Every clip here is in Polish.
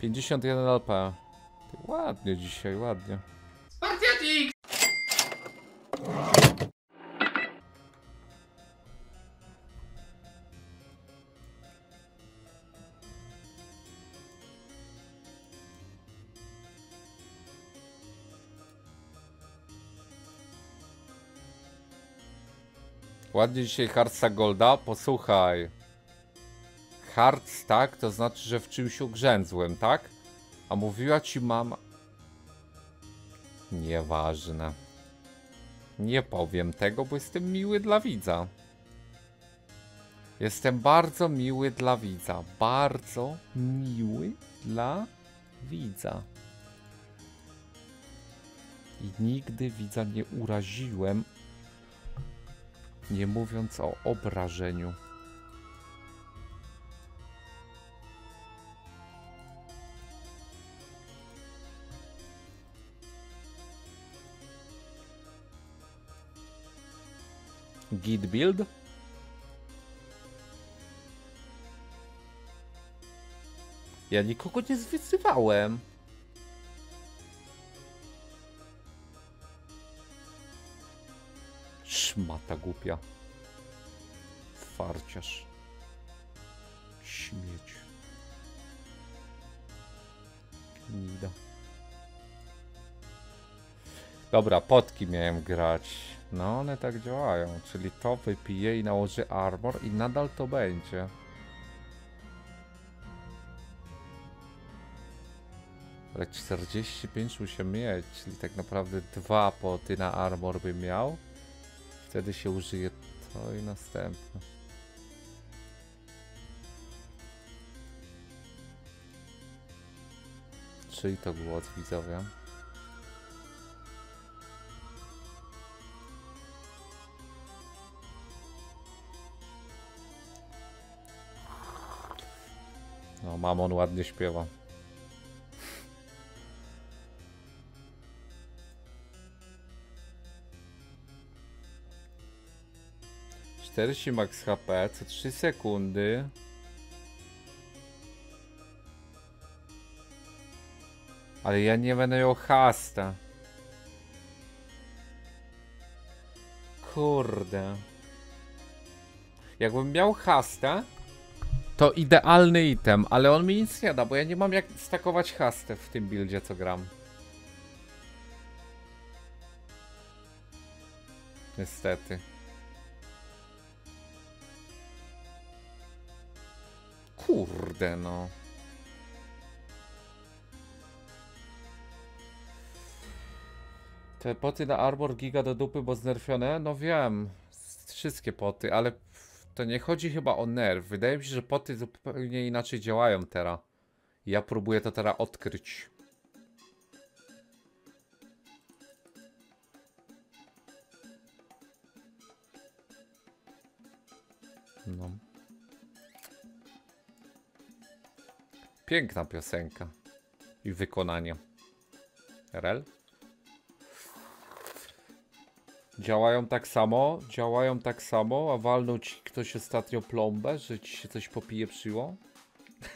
51 LP. Ładnie dzisiaj, ładnie. Spartiatik! Ładnie dzisiaj Hardstack Golda. Posłuchaj. Hardstack to znaczy, że w czymś ugrzęzłem, tak? A mówiła ci mama... Nieważne. Nie powiem tego, bo jestem miły dla widza. Jestem bardzo miły dla widza. Bardzo miły dla widza. I nigdy widza nie uraziłem, nie mówiąc o obrażeniu. Git build? Ja nikogo nie zwyzywałem. Szmata głupia. Farciarz. Śmieć. Nida. Dobra, potki miałem grać. No one tak działają, czyli to wypije i nałoży armor i nadal to będzie. Ale 45 muszę mieć, czyli tak naprawdę dwa poty na armor bym miał. Wtedy się użyje to i następne. Czyli to głos widzowie. Mamon ładnie śpiewa. Czterdzieści max HP co 3 sekundy. Ale ja nie będę miał hasta. Kurde. Jakbym miał hasta, to idealny item, ale on mi nic nie da, bo ja nie mam jak stakować hastę w tym buildzie, co gram. Niestety. Kurde no. Te poty na armor giga do dupy, bo znerfione? No wiem. Wszystkie poty, ale to nie chodzi chyba o nerw. Wydaje mi się, że poty zupełnie inaczej działają teraz. Ja próbuję to teraz odkryć. No. Piękna piosenka. I wykonanie. Rel? Działają tak samo, działają tak samo, a walnął ci ktoś ostatnio plombę, że ci się coś popije przyło?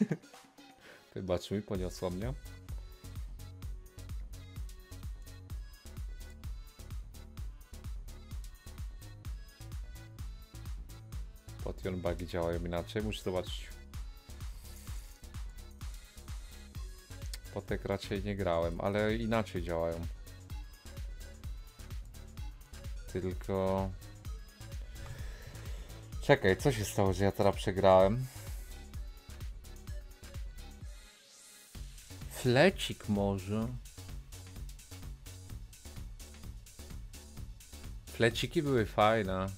Wybacz mi, poniosła mnie. Potion bugi działają inaczej, muszę zobaczyć. Potek raczej nie grałem, ale inaczej działają. Tylko... Czekaj, co się stało, że ja teraz przegrałem? Flecik może? Fleciki były fajne.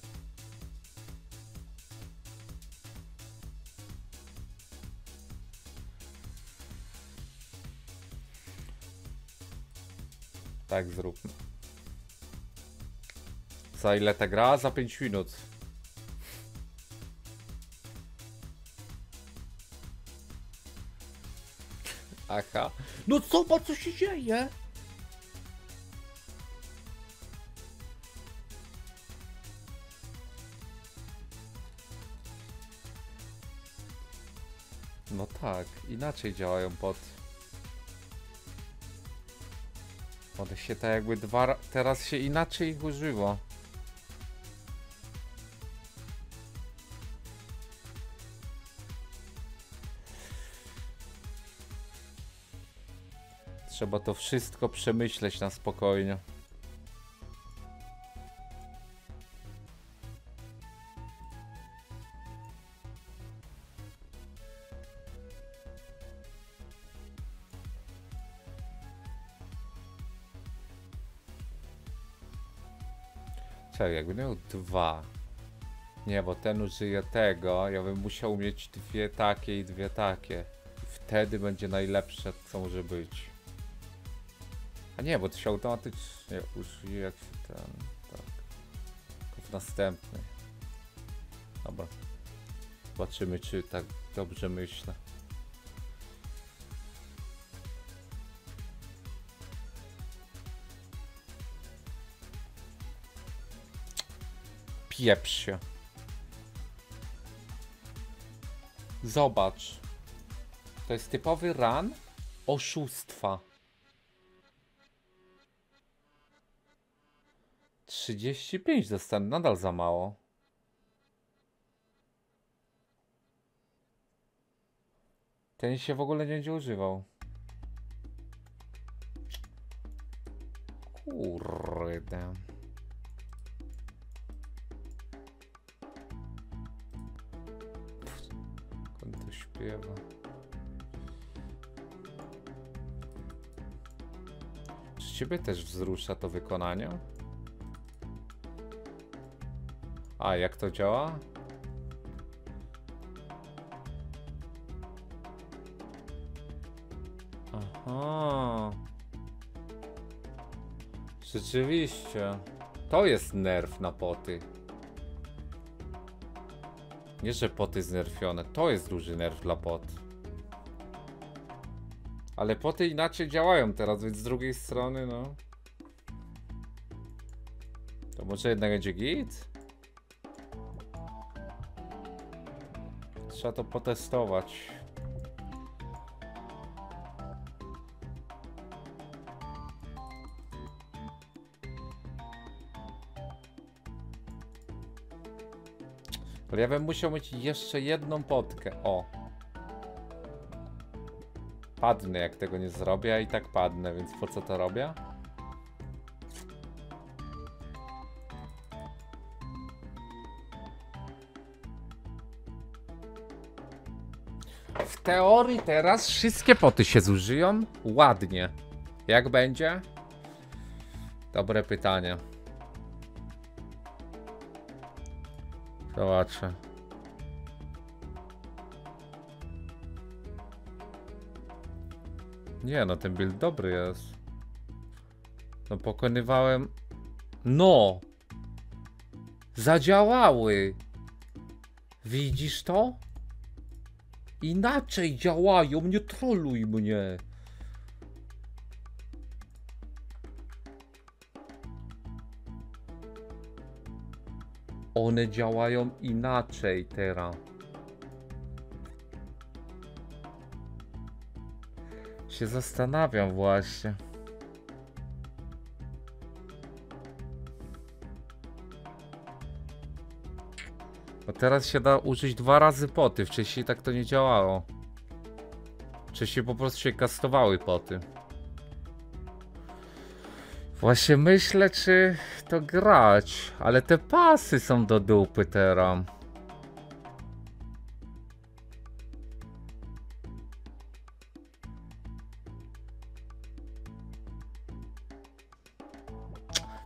Tak zróbmy. Za ile ta gra? Za 5 minut. Aha. No zobacz co się dzieje. No tak, inaczej działają pod. One się tak jakby dwa... ra- Teraz się inaczej ich używa. Trzeba to wszystko przemyśleć na spokojnie. Czekaj, jakby miał dwa. Nie, bo ten użyje tego. Ja bym musiał mieć dwie takie i dwie takie. Wtedy będzie najlepsze, co może być. A nie, bo to się automatycznie użyje jak się ten. Tak. W następnej. Dobra. Zobaczymy, czy tak dobrze myślę. Pieprz się. Zobacz. To jest typowy run oszustwa. 35 dostanę, nadal za mało. Ten się w ogóle nie będzie używał. Kurde. On to śpiewa. Czy ciebie też wzrusza to wykonanie? A jak to działa? Aha. Rzeczywiście. To jest nerw na poty. Nie, że poty znerfione. To jest duży nerw dla pot. Ale poty inaczej działają teraz, więc z drugiej strony, no. To może jednak będzie git? Trzeba to potestować. Ale ja bym musiał mieć jeszcze jedną potkę. O. Padnę, jak tego nie zrobię, a i tak padnę, więc po co to robię? Teorii teraz wszystkie poty się zużyją ładnie. Jak będzie? Dobre pytanie. Zobaczę. Nie no, ten build dobry jest. No pokonywałem... No! Zadziałały! Widzisz to? Inaczej działają, nie troluj mnie. One działają inaczej teraz. Się zastanawiam właśnie. Bo teraz się da użyć dwa razy poty. Wcześniej tak to nie działało. Wcześniej po prostu się kastowały poty. Właśnie myślę, czy to grać, ale te pasy są do dupy teraz.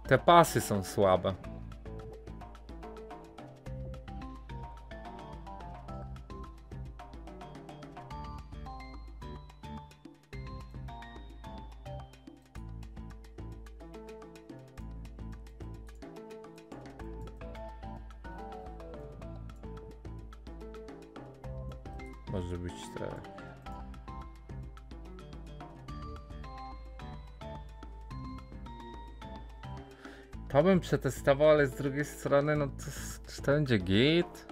Te pasy są słabe. przetestował, ale z drugiej strony, no to, czy to będzie git?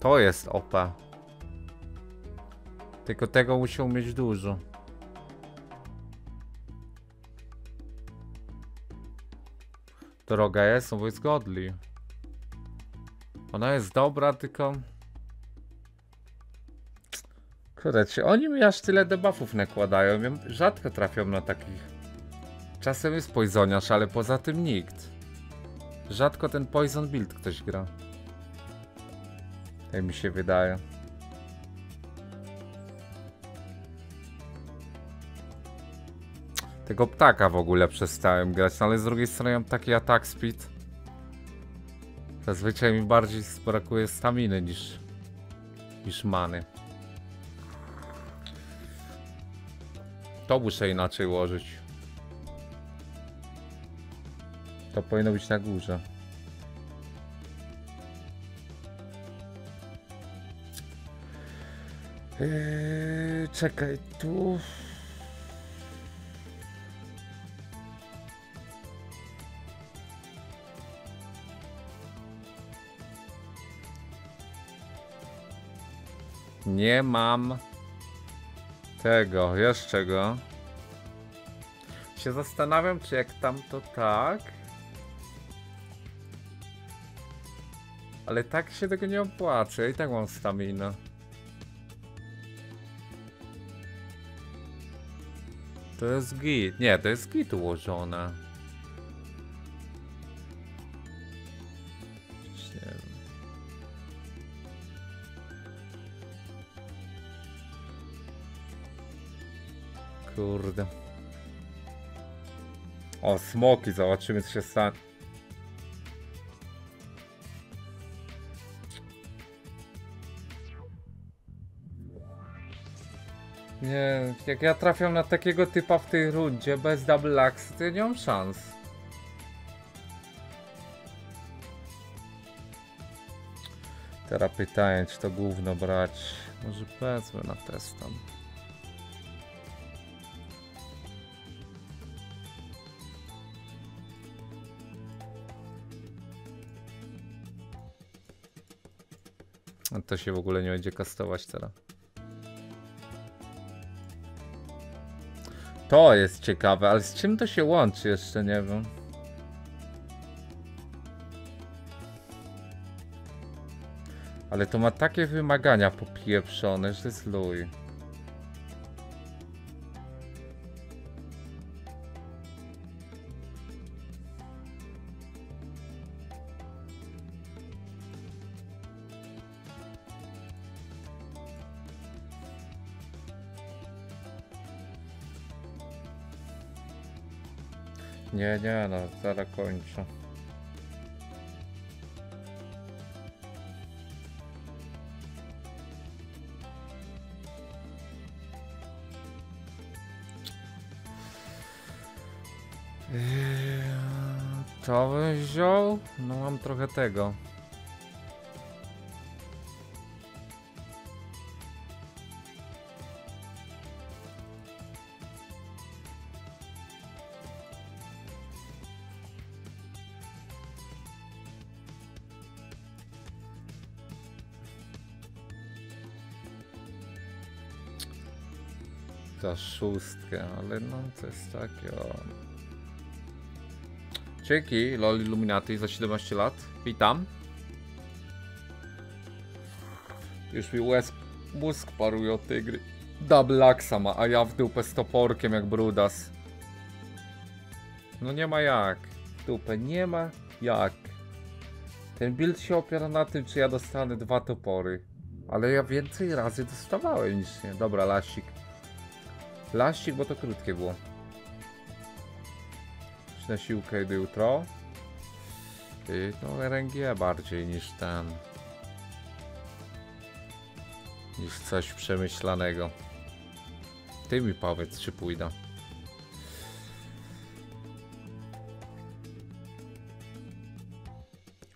To jest OP. Tylko tego musiał mieć dużo. Droga jest, on jest godly. Ona jest dobra, tylko... Kurde, czy oni mi aż tyle debuffów nakładają? Ja rzadko trafią na takich. Czasem jest poisoniarz, ale poza tym nikt. Rzadko ten poison build ktoś gra. Tak mi się wydaje. Tego ptaka w ogóle przestałem grać, no ale z drugiej strony mam taki attack speed. Zazwyczaj mi bardziej brakuje staminy niż, niż many. To muszę inaczej ułożyć. To powinno być na górze. Eee, czekaj, tu. Nie mam tego, jeszcze go. Się zastanawiam, czy jak tam to tak. Ale tak się tego nie opłaca. I tak mam stamina. To jest git. Nie, to jest git ułożone. Kurde. O, smoki, zobaczymy co się stanie. Nie, jak ja trafiam na takiego typa w tej rundzie bez double axe, to nie mam szans. Teraz pytanie, czy to gówno brać. Może wezmę na test tam. To się w ogóle nie będzie kastować teraz. To jest ciekawe, ale z czym to się łączy jeszcze nie wiem. Ale to ma takie wymagania popieprzone, że jest luj. Nie, nie, no, zaraz kończę. Eee, To wziął? No mam trochę tego. Szóstkę, ale no to jest takie o... Dzięki, LOL Illuminati za 17 lat. Witam. Już mi łez, mózg paruje od tej gry. Double Axa ma, a ja w dupę z toporkiem jak brudas. No nie ma jak. W dupę nie ma jak. Ten build się opiera na tym, czy ja dostanę dwa topory. Ale ja więcej razy dostawałem niż nie. Dobra, lasik. Lasik, bo to krótkie było. Już na siłkę do jutro. No RNG bardziej niż ten. Niż coś przemyślanego. Ty mi powiedz, czy pójdę.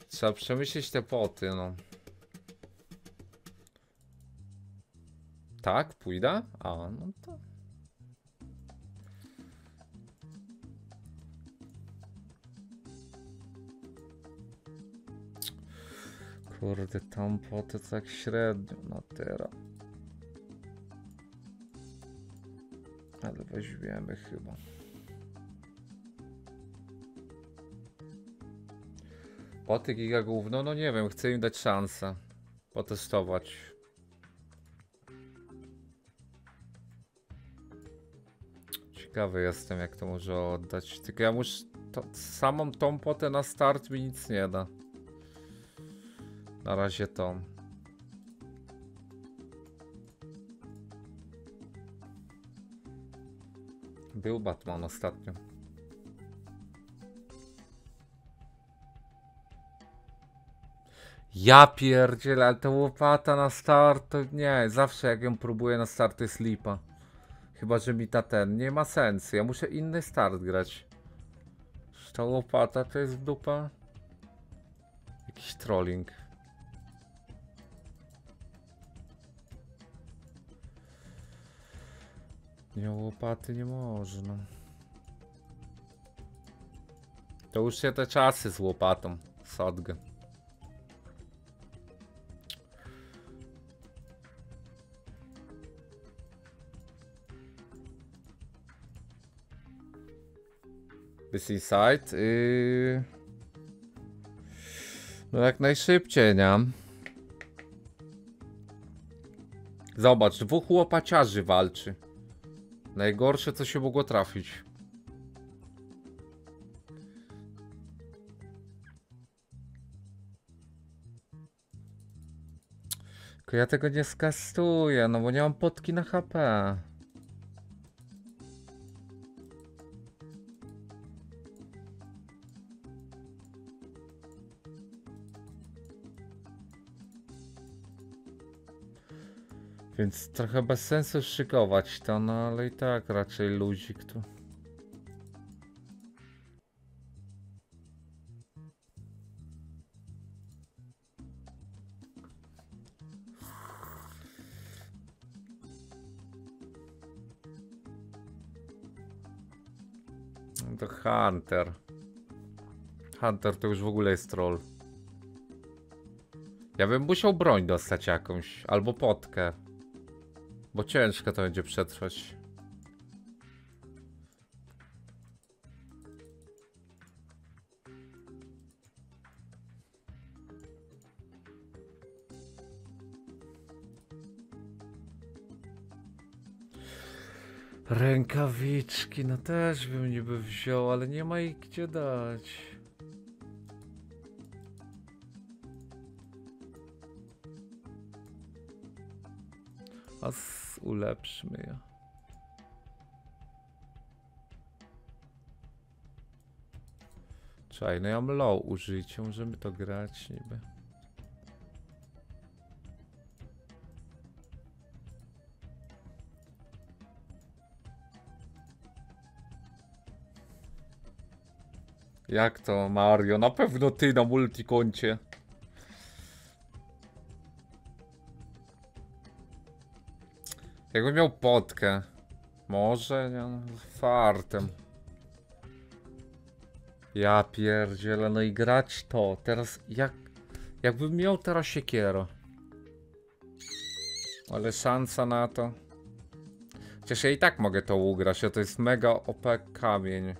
Trzeba przemyśleć te poty, no. Tak, pójdę? A, no to. Kurde, tam po to tak średnio na teraz. Ale weźmiemy chyba. Poty giga gówno, no nie wiem, chcę im dać szansę. Potestować. Ciekawy jestem jak to może oddać. Tylko ja muszę... To, samą tą potę na start mi nic nie da. Na razie to. Był Batman ostatnio. Ja pierdzielę, ale ta łopata na start to nie, zawsze jak ją próbuję na start jest lipa. Chyba, że mi ta ten, nie ma sensu, ja muszę inny start grać. Ta łopata to jest w dupa. Jakiś trolling. Nie łopaty nie można. To już się te czasy z łopatą. Sadgę. This inside. Yy... No jak najszybciej, nie? Zobacz, dwóch łopaciarzy walczy. Najgorsze, co się mogło trafić. Tylko ja tego nie skastuję, no bo nie mam potki na HP. Więc trochę bez sensu szykować to, no ale i tak raczej luzik tu. No To Hunter. Hunter to już w ogóle jest troll. Ja bym musiał broń dostać jakąś, albo potkę. Bo ciężko to będzie przetrwać. Rękawiczki, no też bym niby wziął, ale nie ma ich gdzie dać. Ulepszmy je. Czekaj, no ja mam low użycie, możemy to grać niby. Jak to Mario? Na pewno ty na multikoncie. Jakbym miał potkę. Może, nie no, fartem. Ja pierdzielę, no i grać to. Teraz jak... Jakbym miał teraz siekiero. Ale szansa na to. Chociaż ja i tak mogę to ugrać, a to jest mega OP kamień.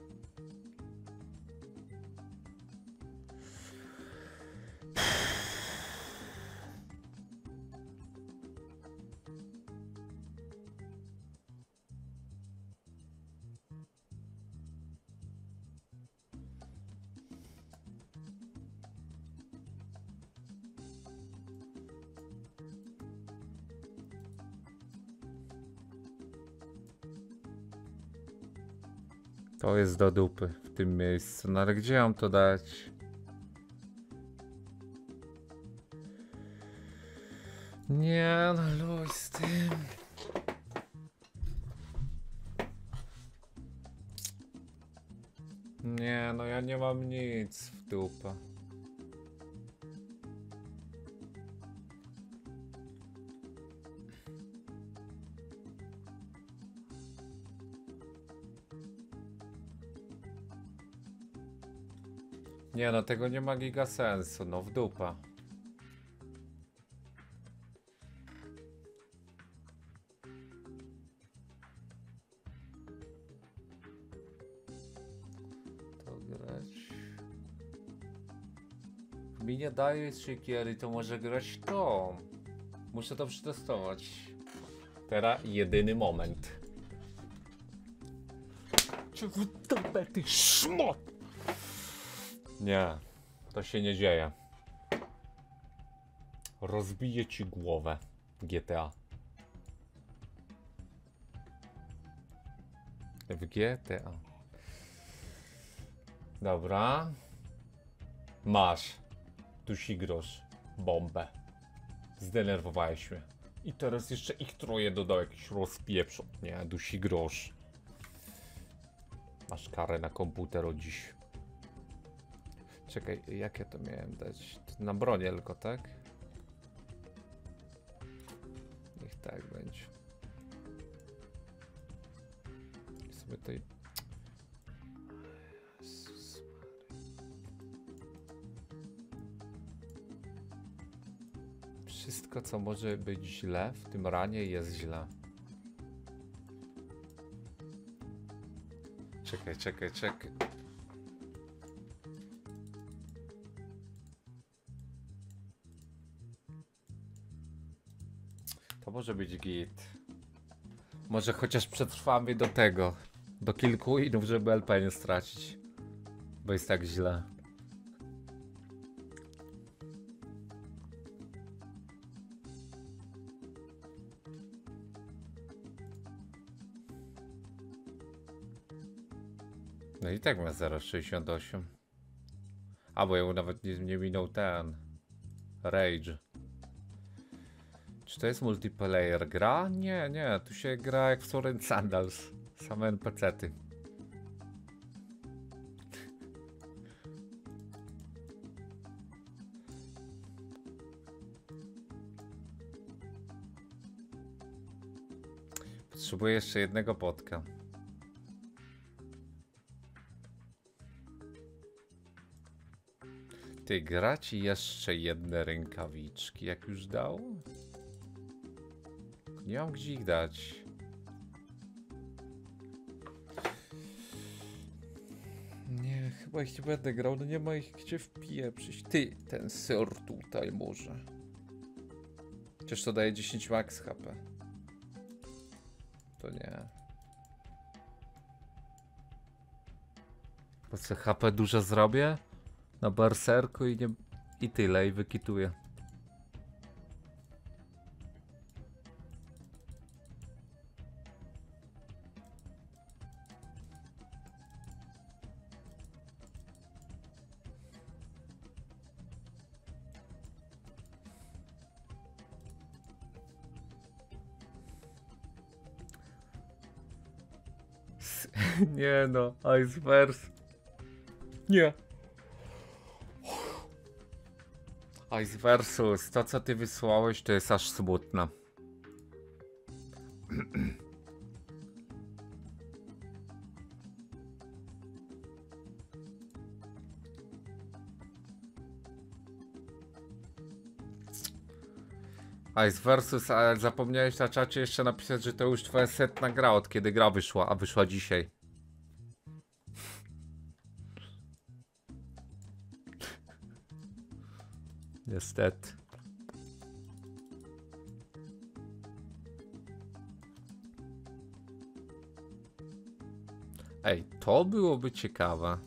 To jest do dupy w tym miejscu. No ale gdzie mam to dać? Nie, no luj z tym. Nie, no ja nie mam nic w dupę. Nie no, tego nie ma giga sensu, no w dupa. To grać. Mi nie daje siekiery, to może grać to. Muszę to przetestować. Teraz jedyny moment. Czego dupę, ty szmot! Nie, to się nie dzieje. Rozbiję ci głowę, GTA. W GTA. Dobra. Masz. Dusi grosz. Bombę. Zdenerwowałeś mnie. I teraz jeszcze ich troje dodał jakiś rozpieprzą. Nie, dusi grosz. Masz karę na komputer od dziś. Czekaj, jakie to miałem dać? To Na bronię tylko, tak? Niech tak będzie. I sobie. Wszystko, co może być źle w tym ranie jest źle. Czekaj, czekaj, czekaj. Może być git. Może chociaż przetrwamy do tego. Do kilku inów, żeby LP nie stracić. Bo jest tak źle. No i tak ma 0,68. A bo jemu nawet nie, nie minął ten. Rage. Czy to jest multiplayer gra? Nie, nie, tu się gra jak w Soren Sandals. Same NPC-ty. Potrzebuję jeszcze jednego potka. Ty, gra ci jeszcze jedne rękawiczki, jak już dał? Nie mam gdzie ich dać. Nie, chyba ich nie będę grał, no nie ma ich gdzie wpieprzyć. Ty, ten ser tutaj może. Chociaż to daje 10 max HP. To nie. Po co HP dużo zrobię? Na berserku i nie... I tyle, i wykituję. Nie no, Iceverse. Nie. Ice to co ty wysłałeś to jest aż smutne. Ice versus, ale zapomniałeś na czacie jeszcze napisać, że to już twoja setna gra od kiedy gra wyszła, a wyszła dzisiaj. Niestety. Ej, to byłoby ciekawe.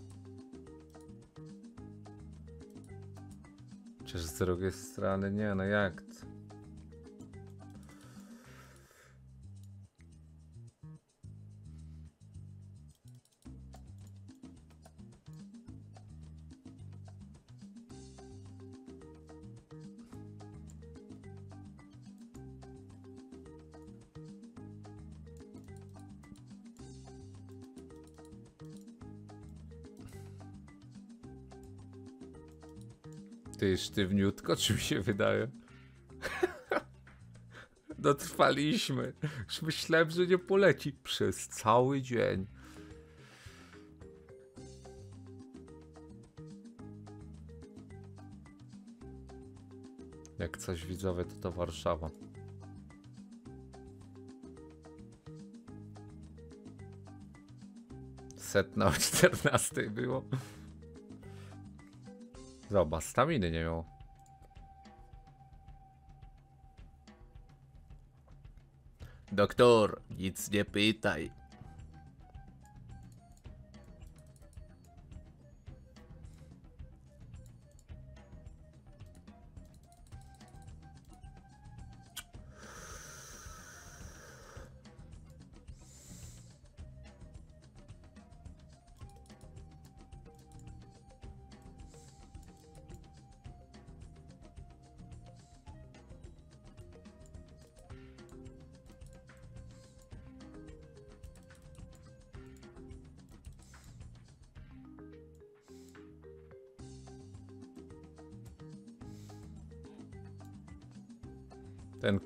Chociaż z drugiej strony nie, no jak Ty sztywniutko, czy mi się wydaje? Dotrwaliśmy. Już myślałem, że nie poleci przez cały dzień. Jak coś widzowie, to to Warszawa. Setna o 14 było. Zobacz, staminy nie miał. Doktor, nic nie pytaj.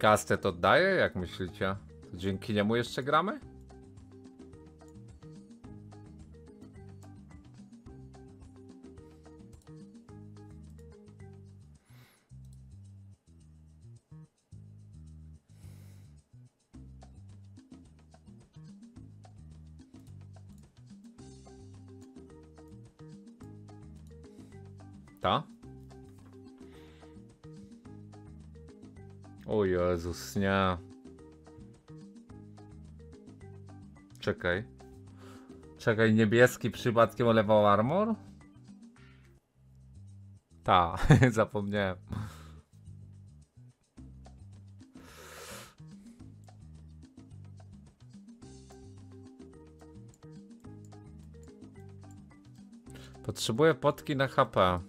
Kastet oddaje, jak myślicie? Dzięki niemu jeszcze gramy? O Jezus, nie. Czekaj. Czekaj, niebieski przypadkiem olewał armor? Ta, zapomniałem. Potrzebuję potki na HP.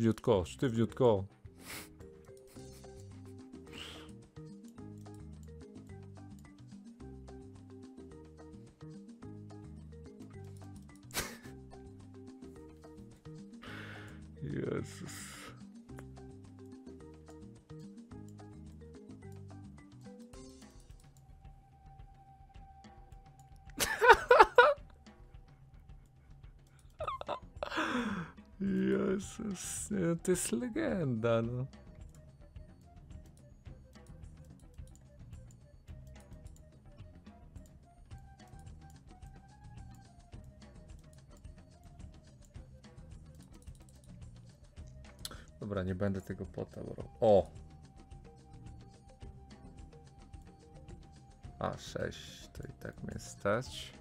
Sztywniutko, sztywniutko. To jest legenda, no. Dobra, nie będę tego pota. O! A, 6, to i tak mnie stać.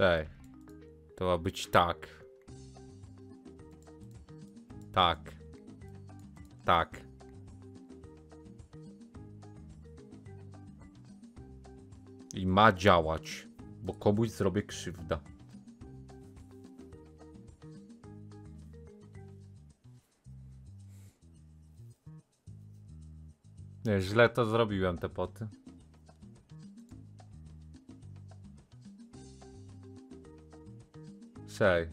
Czej. To ma być tak. Tak. Tak. I ma działać, bo komuś zrobię krzywda. Nie, źle to zrobiłem te poty. Czej.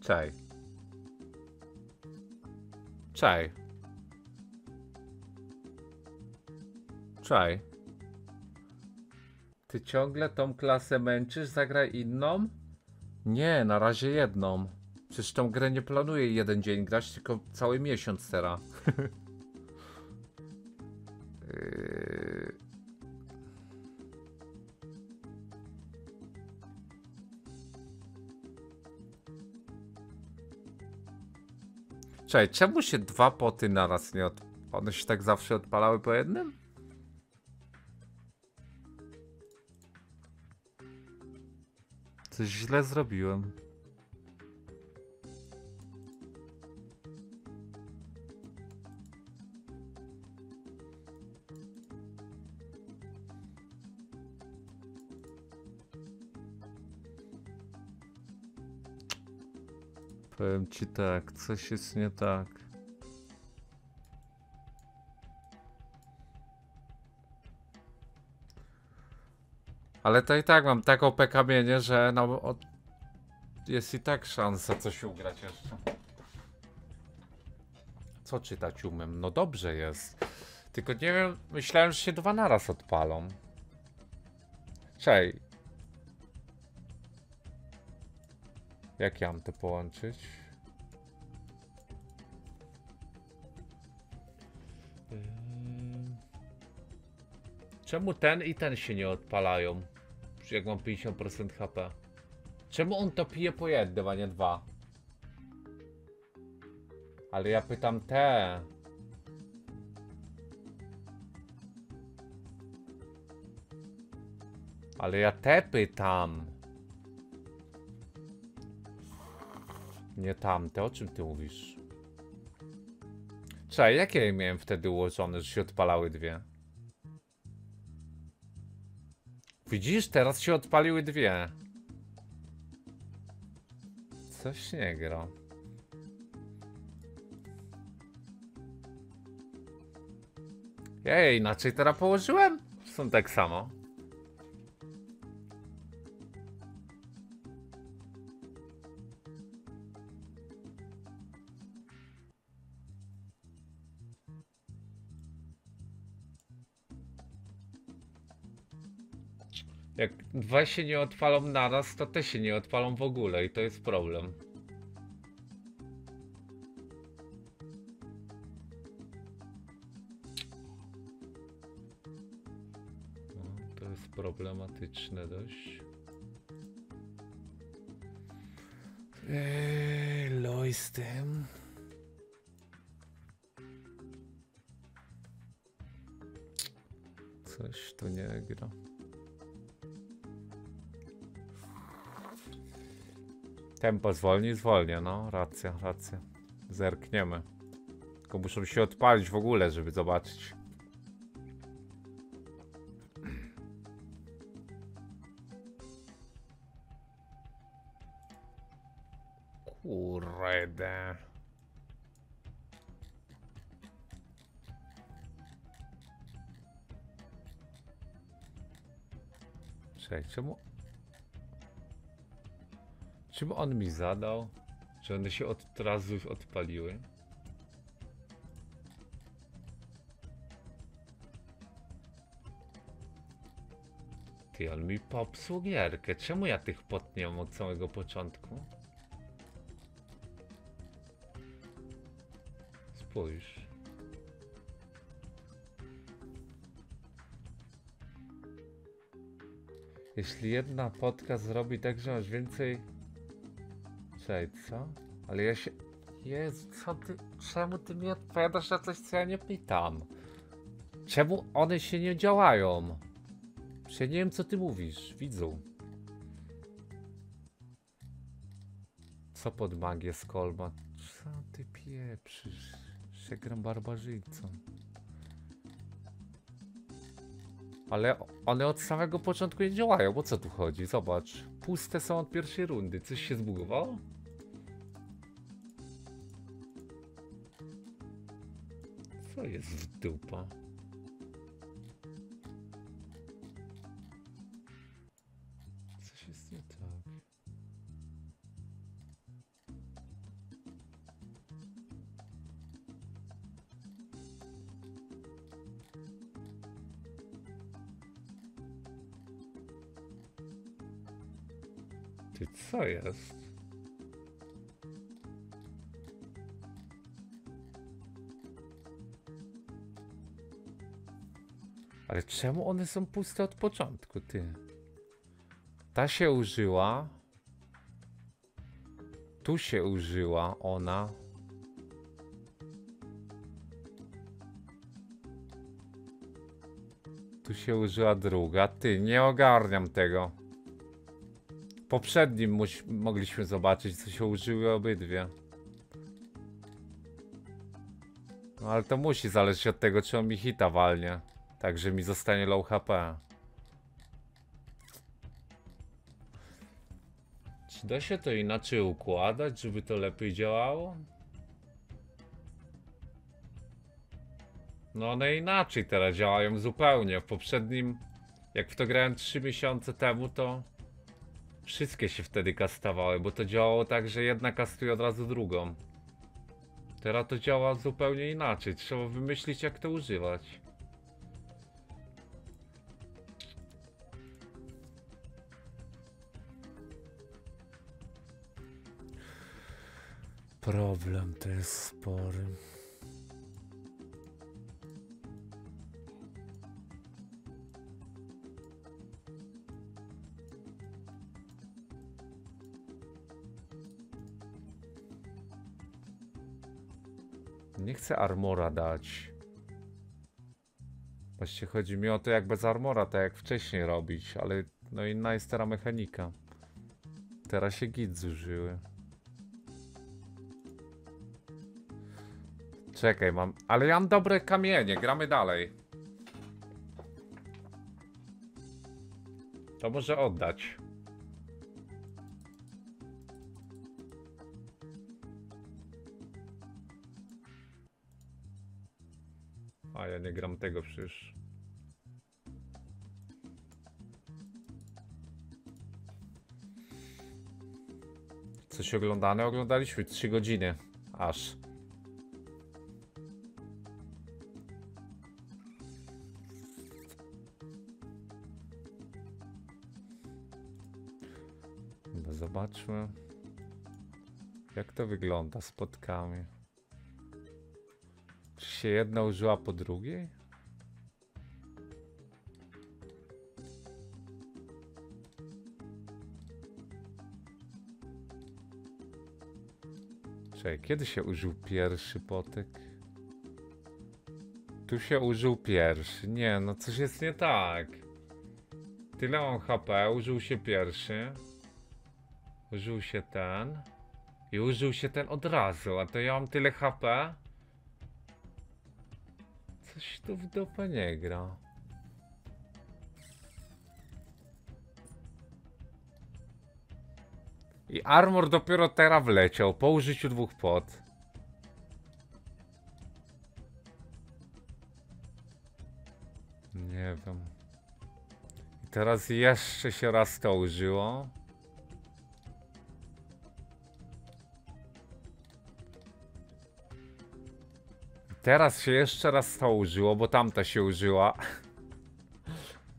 Czej. Czej. Czej. Ty ciągle tą klasę męczysz? Zagraj inną? Nie, na razie jedną. Przecież tą grę nie planuję jeden dzień grać, tylko cały miesiąc teraz. Czekaj, czemu się dwa poty naraz nie od... One się tak zawsze odpalały po jednym? Coś źle zrobiłem. Powiem ci tak, coś jest nie tak. Ale to i tak mam tak OP kamienie, że no, od... jest i tak szansa coś ugrać jeszcze. Co czytać umiem? No dobrze jest. Tylko nie wiem, myślałem, że się dwa naraz odpalą. Czej. Jak ja mam to połączyć? Ym. Czemu ten i ten się nie odpalają? Jak mam 50% HP. Czemu on to pije po jednym, a nie dwa? Ale ja pytam te. Ale ja te pytam. Nie tamte, o czym ty mówisz? Czekaj, jakie ja miałem wtedy ułożone, że się odpalały dwie? Widzisz, teraz się odpaliły dwie. Coś nie gra. Ja je inaczej teraz położyłem? Są tak samo. Jak dwa się nie odpalą naraz, to te się nie odpalą w ogóle i to jest problem. No, to jest problematyczne dość. Eee. Coś tu nie gra. Tempo zwolni, zwolnię, no, racja, racja. Zerkniemy. Tylko muszą się odpalić w ogóle, żeby zobaczyć. Kurde. Czemu Czym on mi zadał? Że one się od razu odpaliły? Ty, on mi popsuł gierkę. Czemu ja tych pot od samego początku? Spójrz. Jeśli jedna potka zrobi tak, że masz więcej Czekaj, co? Ale ja się... Jezu, co ty... Czemu ty mi odpowiadasz na coś, co ja nie pytam? Czemu one się nie działają? Przecież ja nie wiem, co ty mówisz, widzu. Co pod magię z kolma? Co ty pieprzysz? Się gram barbarzyńcą. Ale one od samego początku nie działają, o co tu chodzi? Zobacz. Puste są od pierwszej rundy. Coś się zbugowało? Co jest w dupa? Co jest? Ale czemu one są puste od początku, ty? Ta się użyła. Tu się użyła ona. Tu się użyła druga. Ty, nie ogarniam tego. Poprzednim muś- mogliśmy zobaczyć, co się użyły obydwie. No ale to musi zależeć od tego, czy on mi hita walnie. Także mi zostanie low HP. Czy da się to inaczej układać, żeby to lepiej działało? No one inaczej teraz działają zupełnie. W poprzednim, jak w to grałem 3 miesiące temu, to wszystkie się wtedy kastowały, bo to działało tak, że jedna kastuje od razu drugą. Teraz to działa zupełnie inaczej. Trzeba wymyślić jak to używać. Problem to jest spory. Chcę armora dać. Właściwie chodzi mi o to, jak bez armora, tak jak wcześniej robić, ale no inna jest teraz mechanika. Teraz się git zużyły. Czekaj, mam. Ale ja mam dobre kamienie, gramy dalej. To może oddać. Tego przecież. Coś oglądane? Oglądaliśmy 3 godziny. Aż. Zobaczmy. Jak to wygląda z podkami. Czy się jedna użyła po drugiej? Czekaj, kiedy się użył pierwszy potek? Tu się użył pierwszy. Nie, no coś jest nie tak. Tyle mam HP, użył się pierwszy. Użył się ten. I użył się ten od razu, a to ja mam tyle HP. Coś tu w dupę nie gra. I armor dopiero teraz wleciał, po użyciu dwóch pot. Nie wiem. I teraz jeszcze się raz to użyło. Teraz się jeszcze raz to użyło, bo tamta się użyła.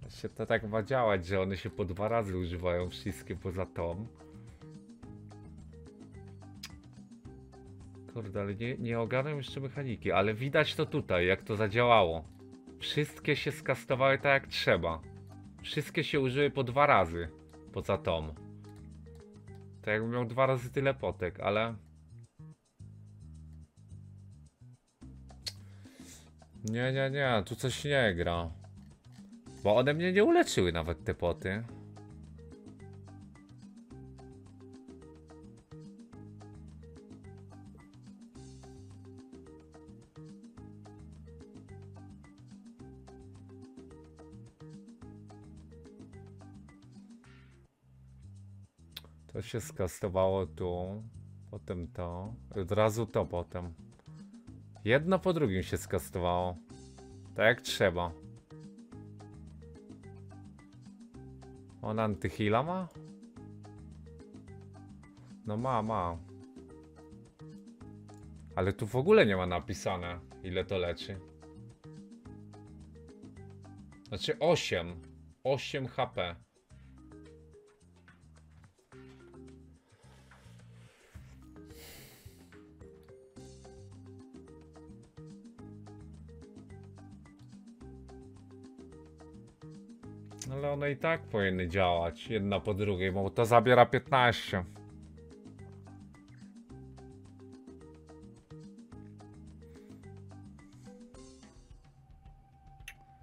się to tak ma działać, że one się po dwa razy używają wszystkie poza tą. Kurde, ale nie, nie ogarnę jeszcze mechaniki, ale widać to tutaj, jak to zadziałało. Wszystkie się skastowały tak jak trzeba. Wszystkie się użyły po dwa razy, poza tą. Tak jakbym miał dwa razy tyle potek, ale... Nie, nie, nie, tu coś nie gra. Bo one mnie nie uleczyły nawet te poty. To się skastowało tu, potem to, od razu to potem. Jedno po drugim się skastowało. Tak jak trzeba. On antyhila ma? No ma, ma. Ale tu w ogóle nie ma napisane, ile to leczy. Znaczy 8. 8 HP. One i tak powinny działać, jedna po drugiej, bo to zabiera 15.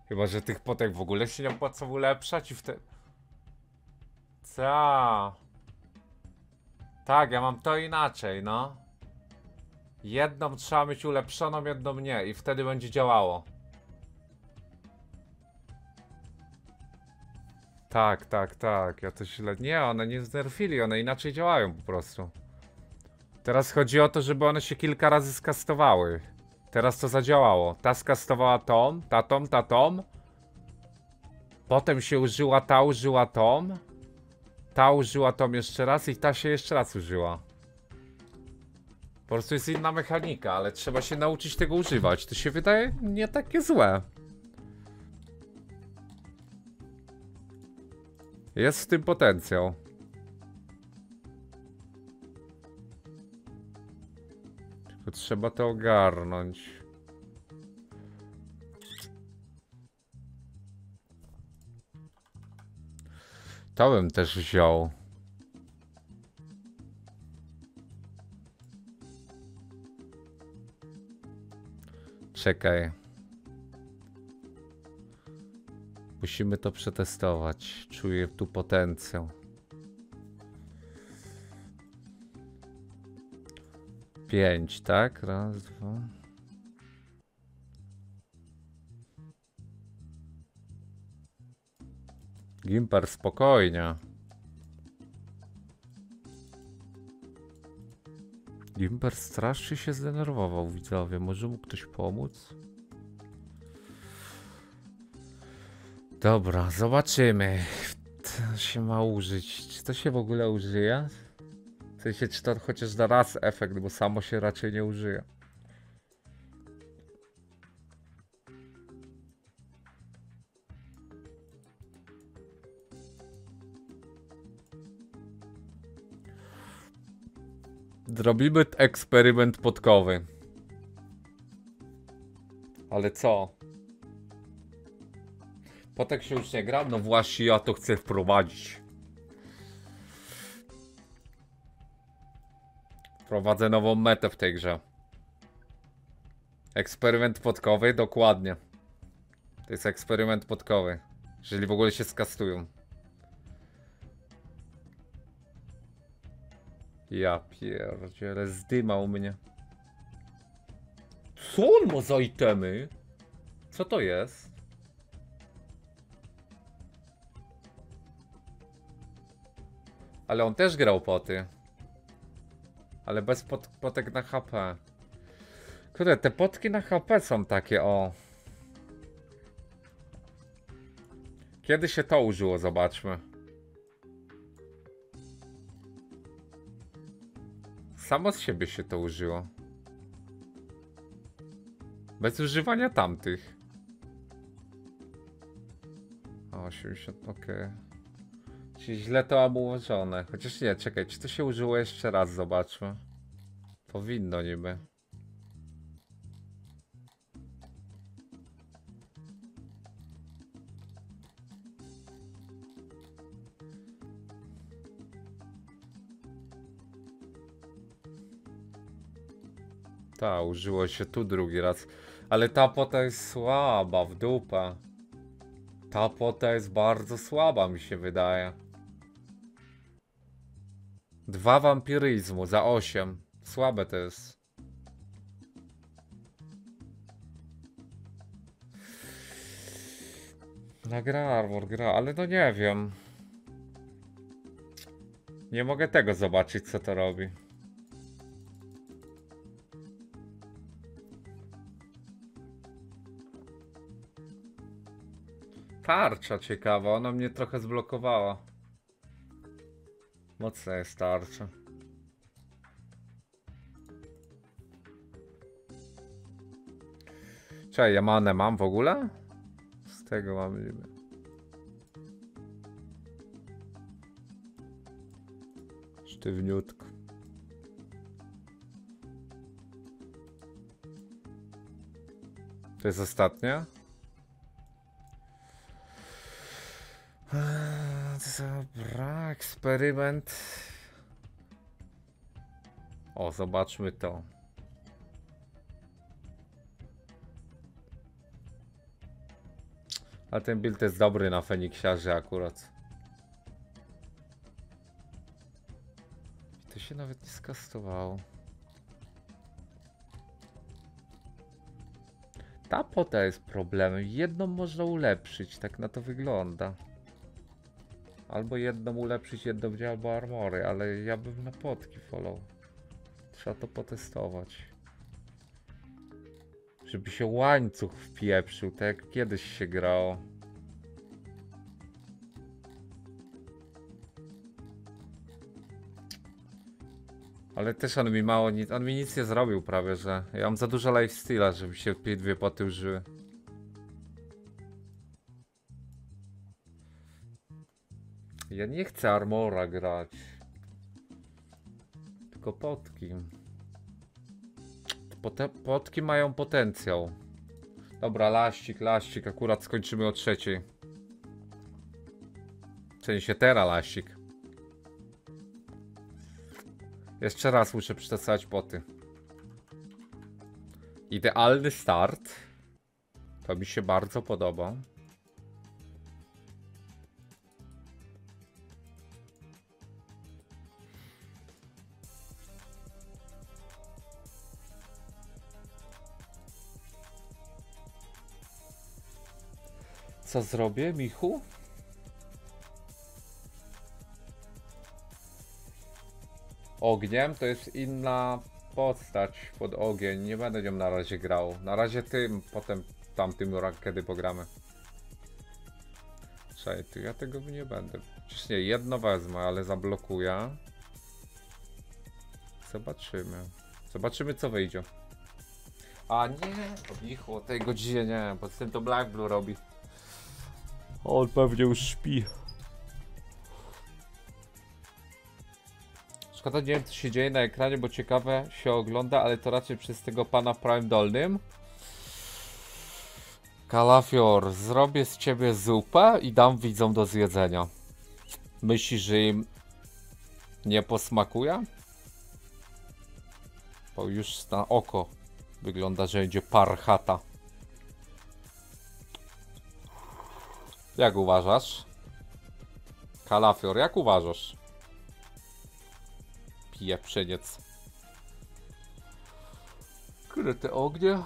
Chyba, że tych potek w ogóle się nie opłaca ulepszać i wtedy... Co? Tak, ja mam to inaczej, no. Jedną trzeba mieć ulepszoną, jedną nie i wtedy będzie działało. Tak, tak, tak. Ja to źle. Nie, one nie znerfili, one inaczej działają po prostu. Teraz chodzi o to, żeby one się kilka razy skastowały. Teraz to zadziałało. Ta skastowała tą, ta tą, ta tą. Potem się użyła ta, użyła tą. Ta użyła tą jeszcze raz i ta się jeszcze raz użyła. Po prostu jest inna mechanika, ale trzeba się nauczyć tego używać. To się wydaje nie takie złe. Jest w tym potencjał. Tylko trzeba to ogarnąć. To bym też wziął. Czekaj. Musimy to przetestować. Czuję tu potencjał. Pięć, tak? Raz, dwa. Gimper, spokojnie. Gimper strasznie się zdenerwował, widzowie. Może mu ktoś pomóc? Dobra, zobaczymy. To się ma użyć. Czy to się w ogóle użyje? W sensie, czy to chociaż da raz efekt, bo samo się raczej nie użyje. Zrobimy eksperyment podkowy. Ale co? Potek się już nie gra? No właśnie, ja to chcę wprowadzić. Prowadzę nową metę w tej grze. Eksperyment podkowy, dokładnie. To jest eksperyment podkowy. Jeżeli w ogóle się skastują. Ja pierdzielę, zdymał mnie. Co on ma za itemy? Co to jest? Ale on też grał poty. Ale bez pot potek na HP. Kurde, te potki na HP są takie, o. Kiedy się to użyło, zobaczmy. Samo z siebie się to użyło. Bez używania tamtych. O, 80, ok. Czyli źle to mam ułożone. Chociaż nie, czekaj, czy to się użyło jeszcze raz, zobaczmy. Powinno niby. Ta, użyło się tu drugi raz. Ale ta pota jest słaba, w dupę. Ta pota jest bardzo słaba, mi się wydaje. Dwa wampiryzmu za 8. Słabe to jest. Na gra Armor gra, ale no nie wiem. Nie mogę tego zobaczyć, co to robi. Tarcza ciekawa, ona mnie trochę zblokowała. Mocna jest tarcza. Czekaj, ja manę mam w ogóle? Z tego mam niby. Sztywniutko. To jest ostatnia? Dobra, eksperyment. O, zobaczmy to. A ten build jest dobry na Feniksiarze akurat. To się nawet nie skastowało. Ta pota jest problemem. Jedną można ulepszyć, tak na to wygląda. Albo jedną ulepszyć, jedną wziąć, albo armory, ale ja bym na potki follow. Trzeba to potestować. Żeby się łańcuch wpieprzył, tak jak kiedyś się grało. Ale też on mi mało, on mi nic nie zrobił prawie, że ja mam za dużo lifestyla, żeby się dwie poty użyły. Ja nie chcę armora grać. Tylko potki. Pote, potki mają potencjał. Dobra, laścik, laścik, akurat skończymy o trzeciej. W sensie teraz laścik. Jeszcze raz muszę przetestować poty. Idealny start. To mi się bardzo podoba. Co zrobię, Michu? Ogniem to jest inna postać pod ogień. Nie będę nią na razie grał. Na razie tym, potem tamtym kiedy pogramy. Czekaj, ty ja tego nie będę. Przecież nie, jedno wezmę, ale zablokuję. Zobaczymy. Zobaczymy co wyjdzie. A nie, o tej godzinie nie, bo z tym to Black Blue robi. On pewnie już śpi. Szkoda, nie wiem co się dzieje na ekranie, bo ciekawe się ogląda, ale to raczej przez tego pana w prawym dolnym. Kalafior, zrobię z ciebie zupę i dam widzom do zjedzenia. Myślisz, że im nie posmakuje? Bo już na oko wygląda, że będzie parchata. Jak uważasz? Kalafior, jak uważasz? Pieprzeniec. Które te ognie?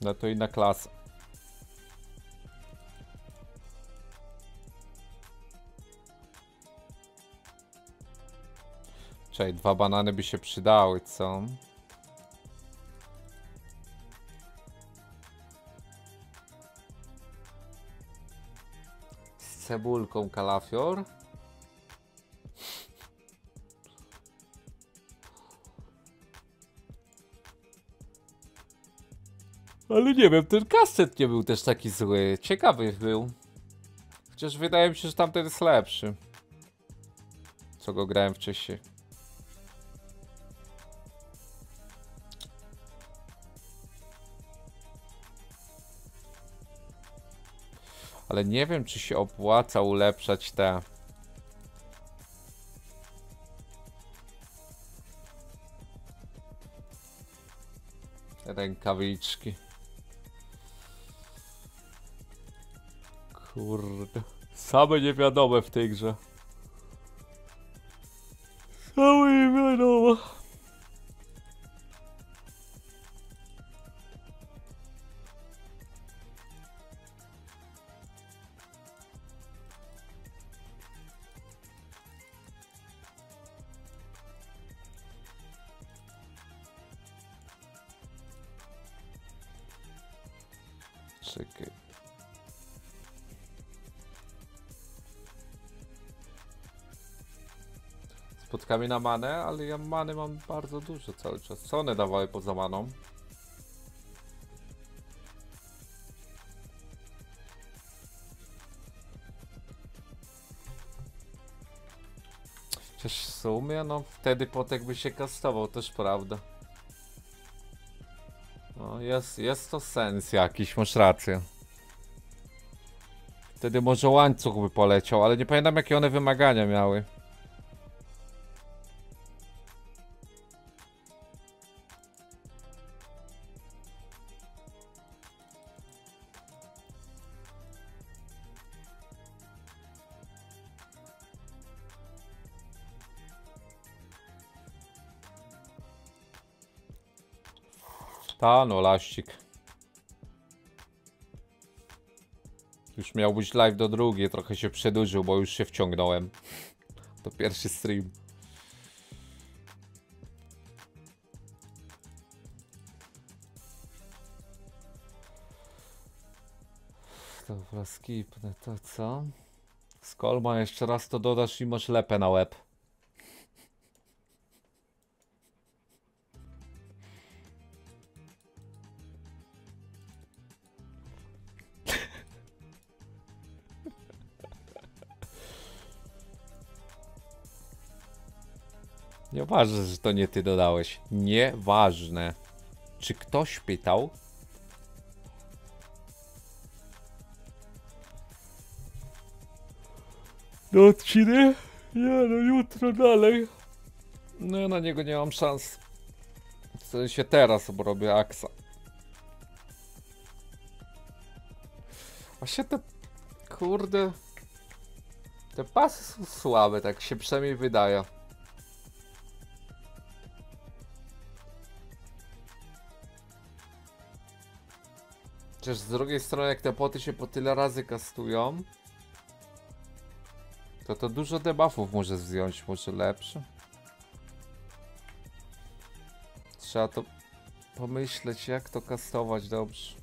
No to inna klasa. Czekaj, dwa banany by się przydały, co? Cebulką kalafior. Ale nie wiem, ten kaset nie był też taki zły. Ciekawy był. Chociaż wydaje mi się, że tamten jest lepszy. Co go grałem wcześniej. Ale nie wiem, czy się opłaca ulepszać te. Rękawiczki. Kurde. Same niewiadome w tej grze. Same niewiadome. Spotkamy na manę, ale ja many mam bardzo dużo cały czas. Co one dawały poza maną? Chociaż w sumie, no wtedy potek by się kastował, też prawda. No jest, jest to sens jakiś, masz rację. Wtedy może łańcuch by poleciał, ale nie pamiętam jakie one wymagania miały. Ta no, laścik. Już miał być live do drugiej, trochę się przedłużył, bo już się wciągnąłem. To pierwszy stream. Dobra, skipnę to co? Skolma, jeszcze raz to dodasz i masz lepę na łeb. Nieważne, że to nie ty dodałeś. Nieważne. Czy ktoś pytał? Do odcinek? Nie, no jutro dalej. No ja na niego nie mam szans. W sensie teraz, bo robię aksa. Właśnie te... Kurde... Te pasy są słabe, tak się przynajmniej wydaje. Chociaż z drugiej strony, jak te poty się po tyle razy kastują, to to dużo debuffów może zdjąć, może lepsze. Trzeba to pomyśleć, jak to kastować dobrze.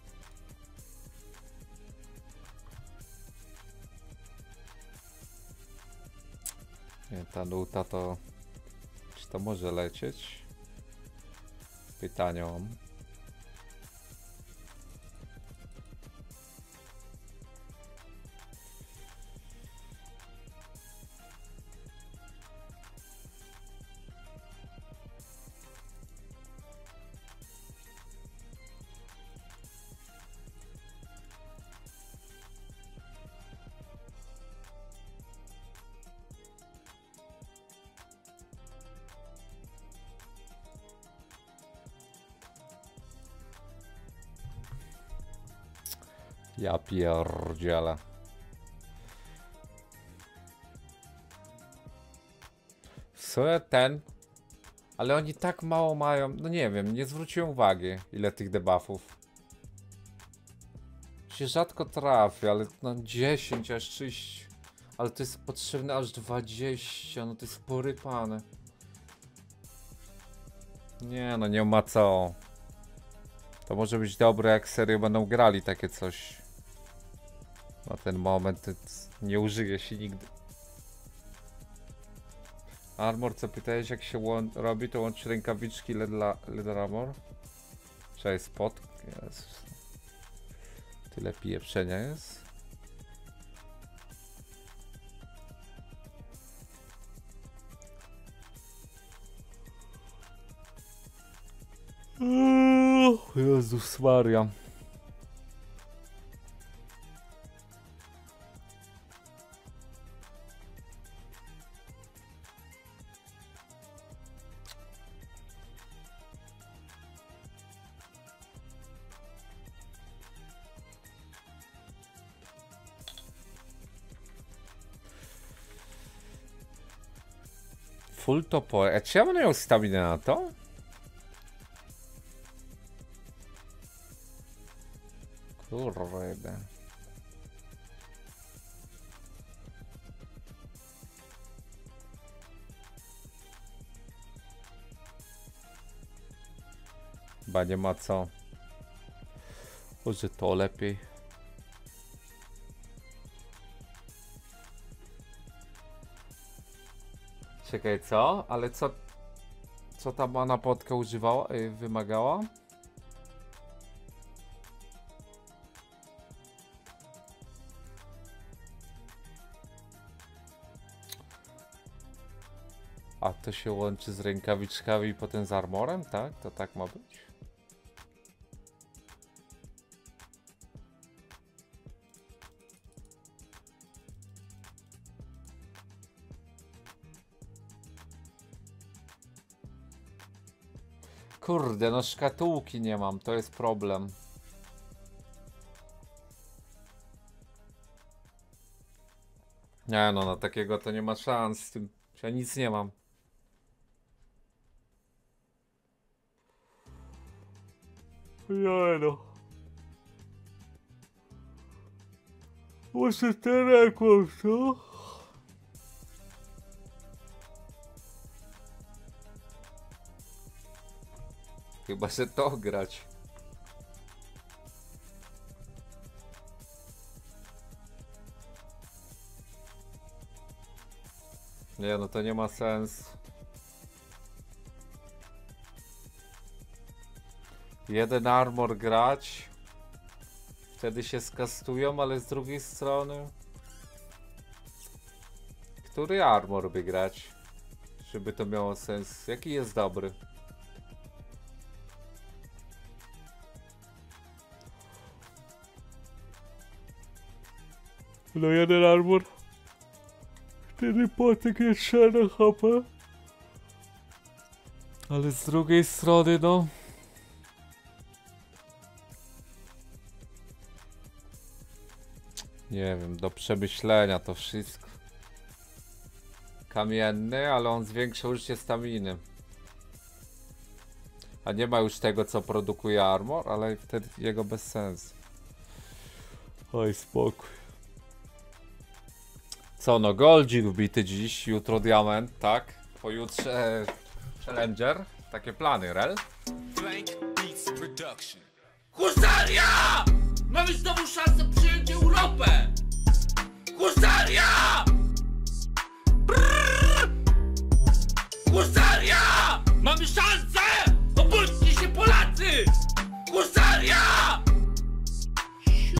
Nie, ta nuta to... Czy to może lecieć? Pytanie. W sumie ten... Ale oni tak mało mają... No nie wiem, nie zwróciłem uwagi, ile tych debuffów. Się rzadko trafi, ale no 10 aż 30. Ale to jest potrzebne aż 20, no to jest porypane. Nie no, nie ma co. To może być dobre, jak serio będą grali takie coś. Na ten moment nie użyje się nigdy. Armor, co pytałeś, jak się robi, to łączy rękawiczki LED, LED Armor? Cześć, spot. Jezus. Tyle pieprzenia jest. Jezus Maria. Full topo. A czy ja będę miał staminę na to? Kurde. Nie ma co. Może to lepiej. Czekaj, co? Ale co? Co ta mana potka używała, y, wymagała? A to się łączy z rękawiczkami i potem z armorem, tak? To tak ma być? Kurde, no szkatułki nie mam, to jest problem. Nie no, na takiego to nie ma szans, z tym ja nic nie mam. Nie no. Muszę ten rekord, co? Chyba się to grać. Nie, no to nie ma sensu. Jeden armor grać. Wtedy się skastują, ale z drugiej strony. Który armor by grać? Żeby to miało sens. Jaki jest dobry? No jeden armor. Wtedy potek jest na HP. Ale z drugiej strony, no. Nie wiem, do przemyślenia to wszystko. Kamienny, ale on zwiększa użycie staminy. A nie ma już tego, co produkuje armor, ale wtedy jego bez sensu. Oj, spokój. Co no, goldzik wbity dziś, jutro diament, tak? Pojutrze e, challenger. Takie plany, rel. Husaria! Mamy znowu szansę przyjąć Europę! Husaria! Brrr! Husaria! Mamy szansę! Obudźcie się Polacy! Husaria!